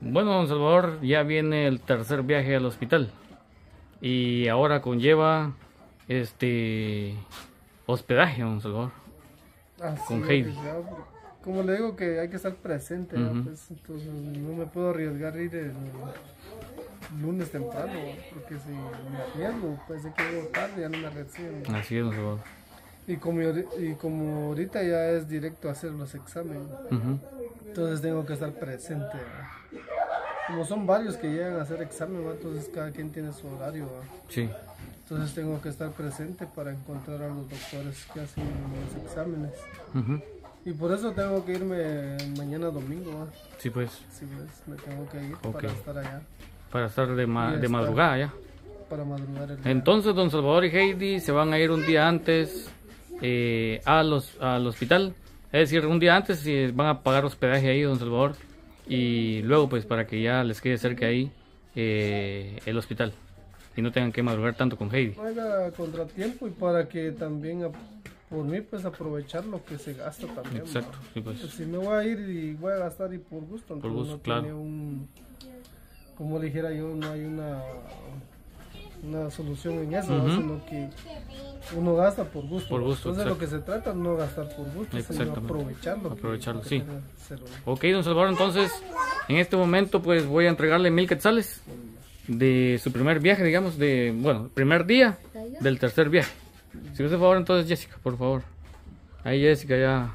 Bueno, don Salvador, ya viene el tercer viaje al hospital y ahora conlleva este hospedaje, don Salvador. Así Con Heidi. ya, Como le digo que hay que estar presente. Pues, entonces no me puedo arriesgar a ir el lunes temprano, porque si me arriesgo, pues que llego tarde, ya no me reciben. Así es, don Salvador. Y como, y como ahorita ya es directo hacer los exámenes, entonces tengo que estar presente. Como son varios que llegan a hacer examen, ¿va? entonces cada quien tiene su horario. ¿va? Sí, Entonces tengo que estar presente para encontrar a los doctores que hacen los exámenes. Y por eso tengo que irme mañana domingo. ¿va? sí pues, Sí, pues me tengo que ir para estar allá, para estar de, ma- madrugada ya. para madrugar el día. Entonces, don Salvador y Heidi se van a ir un día antes eh, a los, al hospital. Es decir, un día antes y van a pagar hospedaje ahí, don Salvador. Y luego, pues, para que ya les quede cerca ahí eh, el hospital. Y no tengan que madrugar tanto con Heidi. No haya contratiempo y para que también por mí pues aprovechar lo que se gasta también. Exacto, sí, pues. Pues, si me voy a ir y voy a gastar y por gusto, entonces gusto, no claro. tiene un, como dijera yo, no hay una una solución en eso, sino que uno gasta por gusto. Por gusto, Entonces lo que se trata es no gastar por gusto, sino aprovecharlo. Aprovecharlo, que, sí. que. Ok, don Salvador, entonces, en este momento, pues voy a entregarle mil quetzales de su primer viaje, digamos, de, bueno, primer día del tercer viaje. Si me hace favor, entonces, Jessica, por favor. Ahí Jessica ya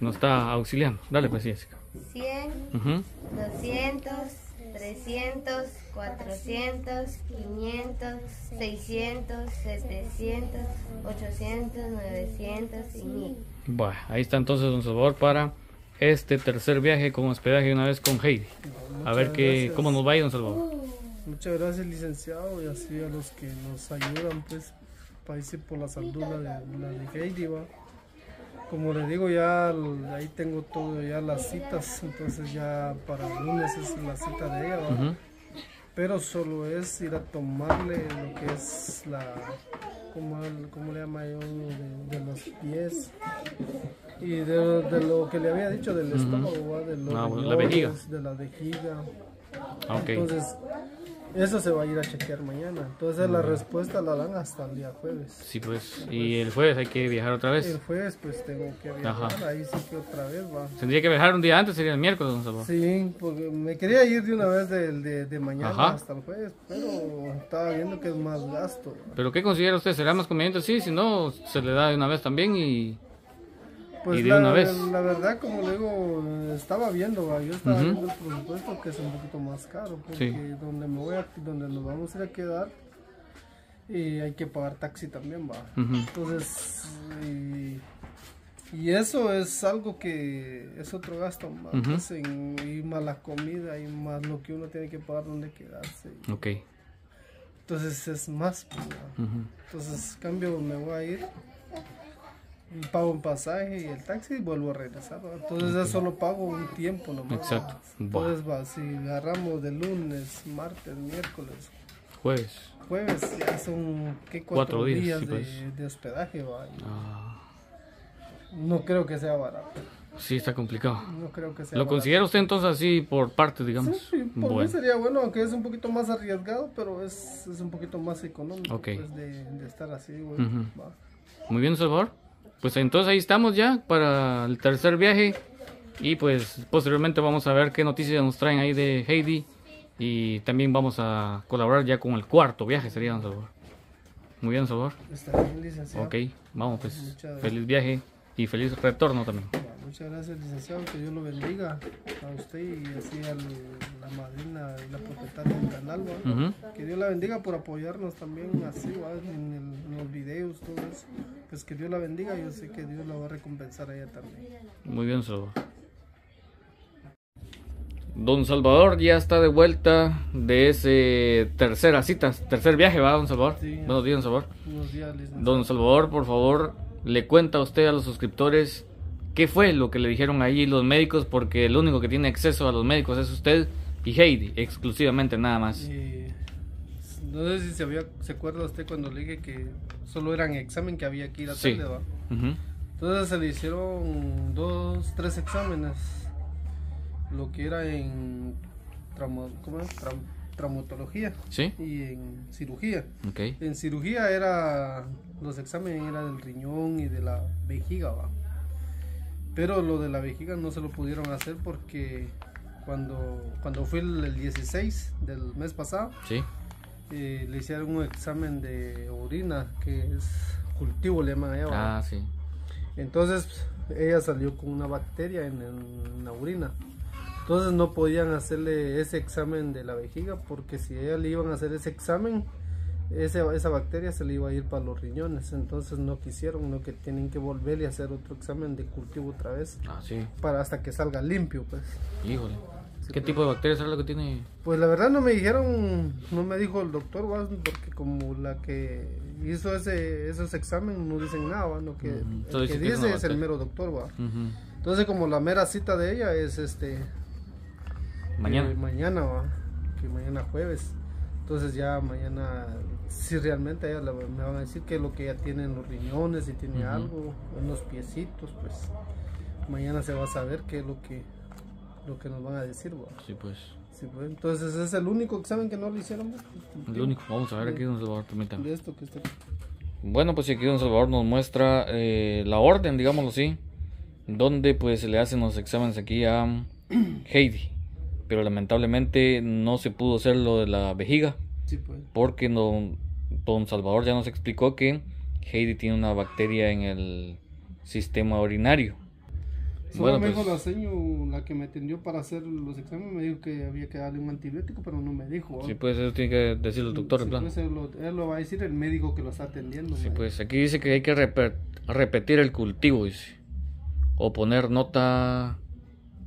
nos está auxiliando. Dale, pues, Jessica. 100, Ujú. 200, 300, 400, 500, 600, 700, 800, 900 y 1000. Bueno, ahí está entonces, don Salvador, para este tercer viaje con hospedaje una vez con Heidi. A ver Muchas qué, gracias. cómo nos va don Salvador. Muchas gracias licenciado y así a los que nos ayudan pues para irse por la salud la de, la de Heidi va. Como le digo ya ahí tengo todo ya las citas, entonces ya para el lunes es la cita de ella, ¿va? Ujú. pero solo es ir a tomarle lo que es la, ¿cómo, el- cómo le llama yo? De, de los pies y de, de lo que le había dicho del estómago, ¿va? de los bueno, la vejiga. de la vejiga. Ah, Ok, Entonces, eso se va a ir a chequear mañana. Entonces, la respuesta la dan hasta el día jueves. sí, pues. Y el jueves hay que viajar otra El vez. jueves, pues tengo que viajar. Ajá. Ahí sí que otra vez va. Tendría que viajar un día antes, sería el miércoles, don Salvador. Sí, porque me quería ir de una vez de, de mañana Ajá. hasta el jueves, pero estaba viendo que es más gasto. ¿Pero qué considera usted? ¿Será más conveniente? Sí, si no, se le da de una vez también y... Pues Y de la, una vez. la verdad, como le digo, estaba viendo, va, yo estaba viendo el presupuesto que es un poquito más caro, porque Sí. donde me voy a, donde nos vamos a ir a quedar, y hay que pagar taxi también, va. Entonces, y, y eso es algo que es otro gasto más, pues, en- y más la comida y más lo que uno tiene que pagar donde quedarse. Ok. Entonces es más, pues, entonces cambio me voy a ir, pago un pasaje y el taxi y vuelvo a regresar. ¿va? Entonces ya solo pago un tiempo nomás. Exacto. Entonces va, si agarramos de lunes, martes, miércoles, Jueves. jueves, ya son ¿qué? Cuatro cuatro, días, días, sí, de, pues. de hospedaje. ¿va? Ah, No creo que sea barato. sí, está complicado. No creo que sea ¿Lo barato. considera usted entonces así por parte, digamos? Sí, sí, por mí bueno. sería bueno, aunque es un poquito más arriesgado, pero es, es un poquito más económico Ok. pues, de, de estar así. Ujú. va. Muy bien, Salvador. Pues entonces ahí estamos ya para el tercer viaje. Y pues posteriormente vamos a ver qué noticias nos traen ahí de Heidi. Y también vamos a colaborar ya con el cuarto viaje, sería, don Salvador. Muy bien, Salvador. Está bien, licenciado. Ok, vamos pues. Feliz viaje y feliz retorno también. Muchas gracias, licenciado. Que Dios lo bendiga a usted y así a la madrina y la propietaria del canal. Que Dios la bendiga por apoyarnos también así. En, el- en los videos, todo eso. Pues que Dios la bendiga. Yo sé que Dios la va a recompensar a ella también. Muy bien, Salvador. Don Salvador ya está de vuelta de ese tercera cita, tercer viaje, ¿va, don Salvador? Sí. Buenos días, don Salvador. Unos días, licenciado. Don Salvador, por favor, le cuenta a usted a los suscriptores qué fue lo que le dijeron ahí los médicos, porque el único que tiene acceso a los médicos es usted y Heidi, exclusivamente nada más. Eh, no sé si se, había, se acuerda usted cuando le dije que solo eran examen que había que ir a Sí. Entonces se le hicieron dos, tres exámenes. Lo que era en tramo- ¿cómo es? Tram- traumatología Sí. y en cirugía. Ok. En cirugía era los exámenes era del riñón y de la vejiga, va. Pero lo de la vejiga no se lo pudieron hacer porque cuando cuando fue el, el 16 del mes pasado Sí. eh, le hicieron un examen de orina que es cultivo le llaman allá. va. Ah, sí. Entonces ella salió con una bacteria en, en la orina. Entonces no podían hacerle ese examen de la vejiga porque si a ella le iban a hacer ese examen, ese- esa bacteria se le iba a ir para los riñones. Entonces no quisieron, no que tienen que volverle a hacer otro examen de cultivo otra vez Ah, sí. para hasta que salga limpio, pues. Híjole. Sí, ¿Qué pues. tipo de bacterias es lo que tiene? Pues la verdad no me dijeron, no me dijo el doctor, ¿va? porque como la que hizo ese esos exámenes no dicen nada, ¿va? No que el Solo que dice es el mero doctor, va. Entonces como la mera cita de ella es este Mañana. eh, mañana va, que mañana jueves. Entonces ya mañana si realmente ella la- me van a decir que lo que ella tiene en los riñones, si tiene algo, en los piecitos, pues mañana se va a saber qué es lo que lo que nos van a decir, va. Sí, pues. Sí, pues, entonces es el único examen que no le hicieron. va. El único. Vamos a ver aquí, don Salvador. De esto que está aquí. Bueno, pues aquí don Salvador nos muestra eh, la orden, digámoslo así, donde pues se le hacen los exámenes aquí a Heidi. Pero lamentablemente no se pudo hacer lo de la vejiga, Sí, pues. porque no, don Salvador ya nos explicó que Heidi tiene una bacteria en el sistema urinario. Solo Bueno, me pues- dijo la seño, la que me atendió para hacer los exámenes, me dijo que había que darle un antibiótico, pero no me dijo. Sí, pues eso tiene que decir el doctor, Sí, en plan. pues, él, lo, él lo va a decir el médico que lo está atendiendo. Sí, me pues aquí dice que hay que repe- repetir el cultivo, dice. O poner nota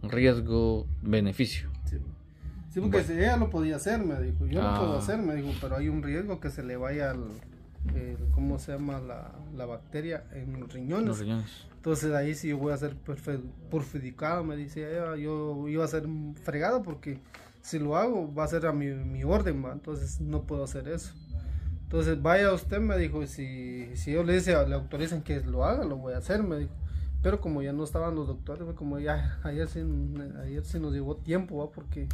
riesgo beneficio. Sí, porque Bueno. si ella lo podía hacer, me dijo. Yo Ah. lo puedo hacer, me dijo, pero hay un riesgo que se le vaya al, el- ¿cómo se llama? La, la bacteria en los riñones. Los riñones. Entonces ahí sí yo voy a ser perjudicado, me dice ella. Yo iba a ser fregado porque si lo hago va a ser a mi, mi orden, ¿va? entonces no puedo hacer eso. Entonces vaya usted, me dijo, si, si yo le dice, le autorizan que lo haga, lo voy a hacer, me dijo. Pero como ya no estaban los doctores, como ya, ayer sí, ayer sí nos llevó tiempo, ¿va? Porque,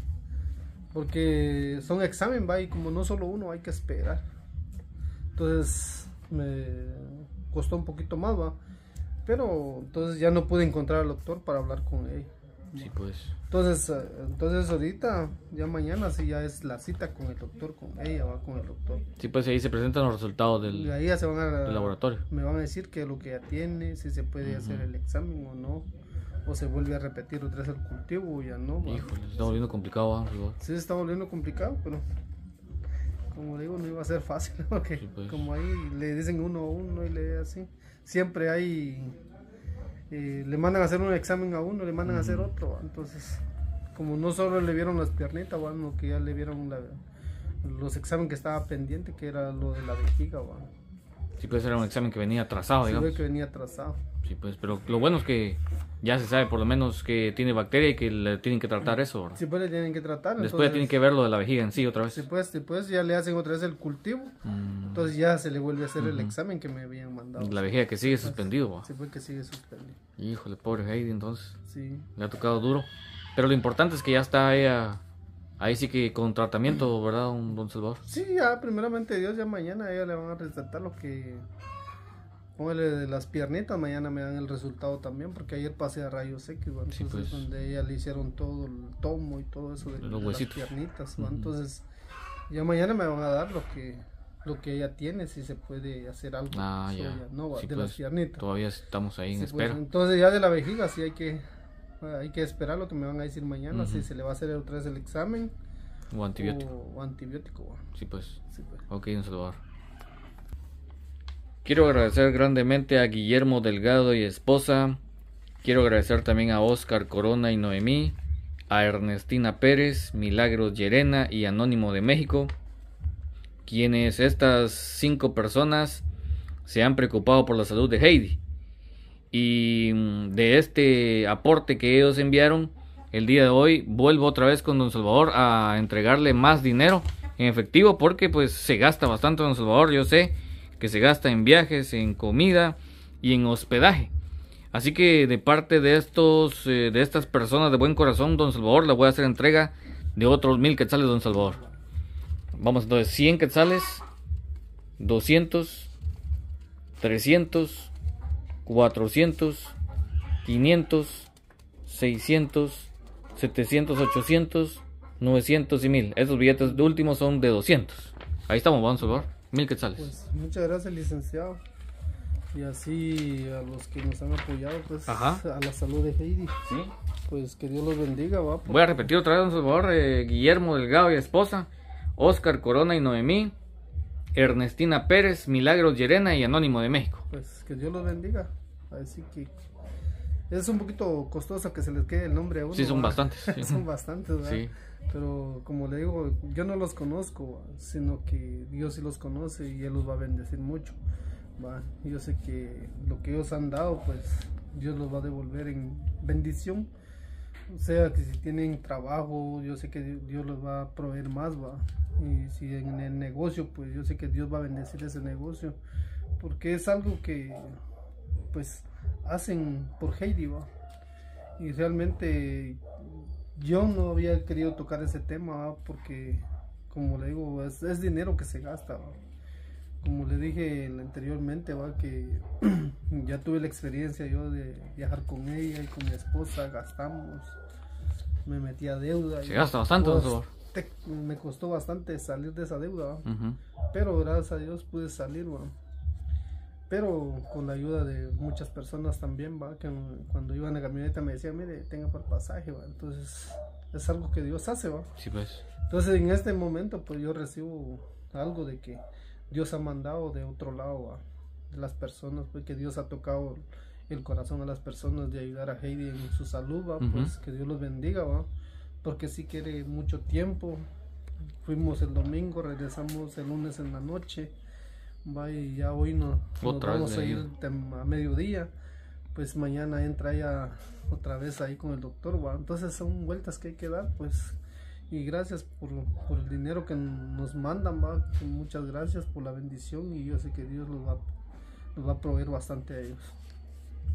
porque son examen, va, y como no solo uno, hay que esperar. Entonces me costó un poquito más, va. Pero entonces ya no pude encontrar al doctor para hablar con él. Sí, pues. Entonces, eh, entonces ahorita, ya mañana sí ya es la cita con el doctor, con ella, va con el doctor. Sí, pues ahí se presentan los resultados Y del, ahí ya se van a... del laboratorio. Me van a decir que lo que ya tiene, si se puede hacer el examen o no. O se vuelve a repetir otra vez el cultivo ya no. va. Híjole, se está volviendo complicado, ¿va, Salvador? Sí se está volviendo complicado, pero como digo, no iba a ser fácil, porque Sí, pues. como ahí le dicen uno a uno y le así, siempre hay, eh, le mandan a hacer un examen a uno, le mandan a hacer otro, ¿va? entonces, como no solo le vieron las piernitas, ¿va? no que ya le vieron la- los exámenes que estaba pendiente, que era lo de la vejiga, ¿va? Sí, pues era un examen que venía atrasado, ve digamos. que venía atrasado. Sí, pues, pero lo bueno es que ya se sabe por lo menos que tiene bacteria y que le tienen que tratar eso, ¿verdad? Si pues le tienen que tratar, Después entonces, tienen que ver lo de la vejiga en sí otra vez. si pues, si pues ya le hacen otra vez el cultivo, Mm, entonces ya se le vuelve a hacer el Ujú. examen que me habían mandado. la vejiga que sigue suspendido, ¿va? Sí, pues que sigue suspendido. Híjole, pobre Heidi, entonces. Sí. Le ha tocado duro. Pero lo importante es que ya está ella. Ahí sí que con tratamiento, ¿verdad, don, Salvador? Sí, ya primeramente Dios, ya mañana a ella le van a recetar lo que... Póngale de las piernitas, mañana me dan el resultado también, porque ayer pasé a rayos X, ¿va? Sí, entonces pues. donde ella le hicieron todo el tomo y todo eso de, De los de las piernitas, ¿va? Entonces ya mañana me van a dar lo que lo que ella tiene, si se puede hacer algo, Ah, ya. no, ¿va? Sí, de pues, las piernitas. Todavía estamos ahí en Sí, pues, espera. entonces ya de la vejiga sí hay que hay que esperar lo que me van a decir mañana, si se le va a hacer otra vez el examen O antibiótico. o, o antibiótico. ¿va? Sí, pues. Sí, pues. Ok, don Salvador. Quiero agradecer grandemente a Guillermo Delgado y esposa. Quiero agradecer también a Oscar Corona y Noemí, a Ernestina Pérez, Milagros Llerena y Anónimo de México, quienes estas cinco personas se han preocupado por la salud de Heidi. Y mm, de este aporte que ellos enviaron, el día de hoy vuelvo otra vez con Don Salvador a entregarle más dinero en efectivo porque pues se gasta bastante Don Salvador, yo sé que se gasta en viajes, en comida y en hospedaje. Así que de parte de estos eh, de estas personas de buen corazón, Don Salvador, le voy a hacer entrega de otros mil quetzales, don Salvador. Vamos entonces, 100 quetzales, 200, 300, 400, 500, 600, 700, 800, 900 y 1000. Esos billetes de último son de 200. Ahí estamos, a ver. Mil quetzales. Pues muchas gracias, licenciado. Y así a los que nos han apoyado, pues Ajá. a la salud de Heidi. Sí. Pues que Dios los bendiga, va. Voy a repetir otra vez, don Salvador. eh, Guillermo Delgado y esposa. Oscar Corona y Noemí. Ernestina Pérez, Milagros Llerena y Anónimo de México. Pues que Dios los bendiga. Así que es un poquito costoso que se les quede el nombre a uno. Sí, son bastantes, sí. son bastantes, ¿verdad? Sí. Pero como le digo, yo no los conozco, sino que Dios sí los conoce y Él los va a bendecir mucho. ¿va? Yo sé que lo que ellos han dado, pues Dios los va a devolver en bendición. O sea, que si tienen trabajo, yo sé que Dios los va a proveer más, va. Y si en el negocio, pues yo sé que Dios va a bendecir ese negocio. Porque es algo que, pues, hacen por Heidi, va. Y realmente yo no había querido tocar ese tema, ¿va? porque, como le digo, es, es dinero que se gasta, ¿va? Como le dije anteriormente, va que ya tuve la experiencia yo de viajar con ella y con mi esposa, gastamos, me metí a deuda. Se gasta bastante, Salvador. te- me costó bastante salir de esa deuda, ¿va? Ujú. pero gracias a Dios pude salir, ¿va? Pero con la ayuda de muchas personas también, va, que cuando iba en la camioneta me decían, mire, tenga el pasaje, va. Entonces, es algo que Dios hace, va. Sí, pues. Entonces, en este momento, pues yo recibo algo de que Dios ha mandado de otro lado, va, de las personas, pues que Dios ha tocado el corazón a las personas de ayudar a Heidi en su salud, va, pues que Dios los bendiga, va, porque si quiere mucho tiempo. Fuimos el domingo, regresamos el lunes en la noche, va, y ya hoy no, nos vamos a ir a mediodía, pues mañana entra ella otra vez ahí con el doctor, va. Entonces son vueltas que hay que dar, pues y gracias por, por el dinero que nos mandan, va. Muchas gracias por la bendición y yo sé que Dios los va, los va a proveer bastante a ellos.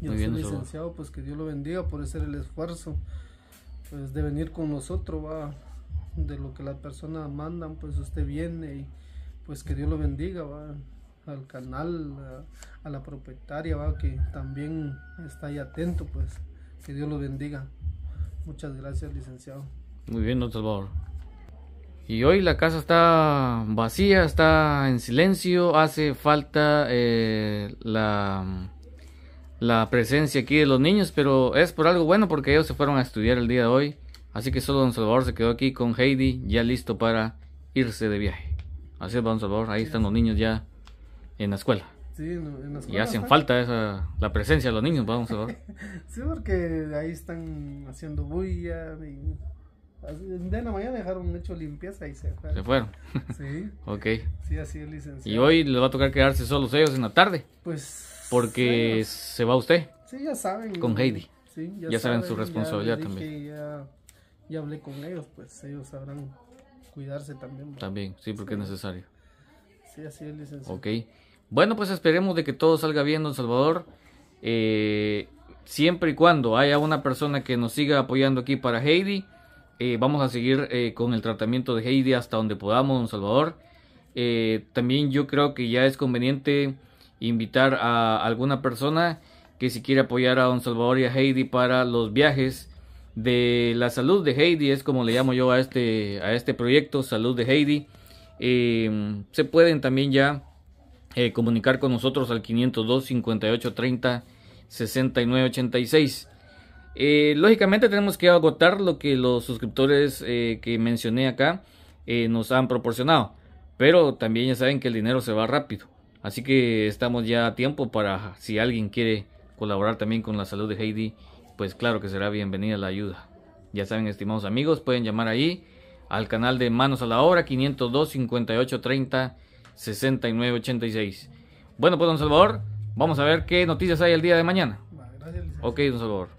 Y Muy bien, licenciado, pues que Dios lo bendiga por hacer el esfuerzo, pues de venir con nosotros, va. De lo que las personas mandan, pues usted viene y pues que Dios lo bendiga, va. Al canal, a, a la propietaria, va, que también está ahí atento, pues que Dios lo bendiga. Muchas gracias, licenciado. Muy bien, don Salvador. Y hoy la casa está vacía, está en silencio, hace falta eh, la, la presencia aquí de los niños, pero es por algo bueno porque ellos se fueron a estudiar el día de hoy. Así que solo don Salvador se quedó aquí con Heidi, ya listo para irse de viaje. Así es, don Salvador, ahí están los niños ya en la escuela. Sí, en, la Y escuela hacen están- falta esa, la presencia de los niños, vamos a ver. Sí, porque ahí están haciendo bulla. Y... De la mañana dejaron hecho limpieza y se Se fueron. fueron. Sí, ok. sí, así es licenciado. Y hoy les va a tocar quedarse solos ellos en la tarde. Pues. Porque ellos- se va usted. Sí, ya saben. con Heidi. Sí, Ya saben su ya responsabilidad les dije, también. Ya, ya hablé con ellos, pues ellos sabrán cuidarse también. También, sí, porque es necesario. Sí, así es licenciado. Ok. Bueno, pues esperemos de que todo salga bien, don Salvador. Eh, siempre y cuando haya una persona que nos siga apoyando aquí para Heidi, eh, vamos a seguir eh, con el tratamiento de Heidi hasta donde podamos, don Salvador. También yo creo que ya es conveniente invitar a alguna persona que si quiere apoyar a don Salvador y a Heidi para los viajes de la salud de Heidi, es como le llamo yo a este, a este proyecto, Salud de Heidi. Se pueden también ya eh, comunicar con nosotros al 502 58 30 69 86. Eh, lógicamente tenemos que agotar lo que los suscriptores eh, que mencioné acá eh, nos han proporcionado. Pero también ya saben que el dinero se va rápido. Así que estamos ya a tiempo para si alguien quiere colaborar también con la salud de Heidi, pues claro que será bienvenida la ayuda. Ya saben, estimados amigos, pueden llamar ahí al canal de Manos a la Obra 502 58 30 69 86. Bueno, pues don Salvador, vamos a ver qué noticias hay el día de mañana. Gracias. Ok, don Salvador.